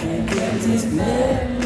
can't get this memory.